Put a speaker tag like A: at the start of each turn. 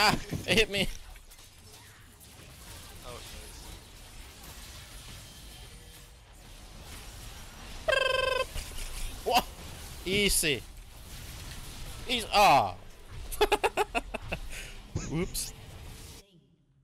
A: Ah, it hit me.
B: Oh.
A: What? Easy. Easy. Ah. Whoops.